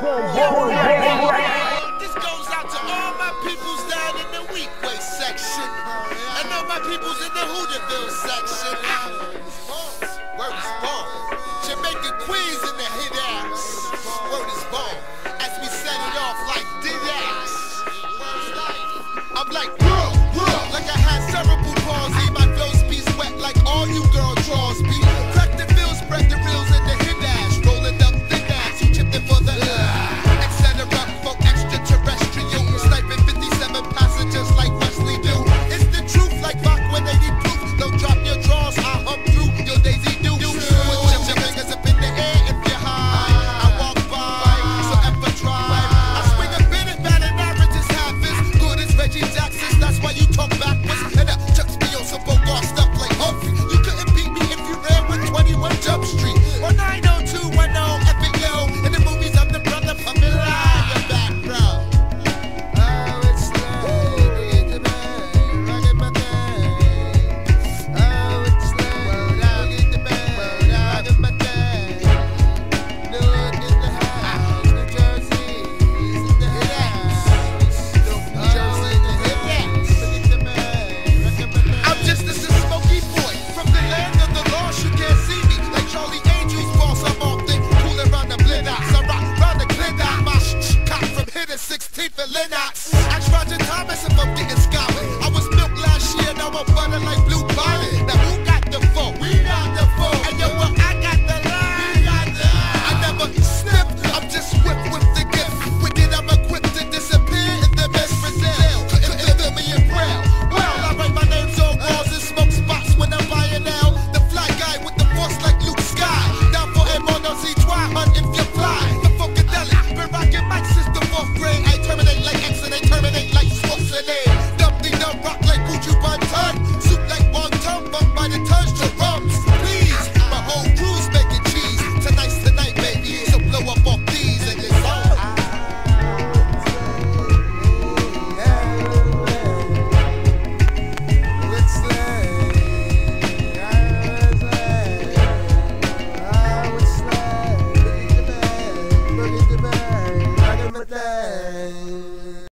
This goes out to all my peoples down in the weak way section. And all my peoples in the Hooterville section. Word is born. Jamaican Queens in the hit ass. Word is born. As we set it off like D-Ax. I'm like say that.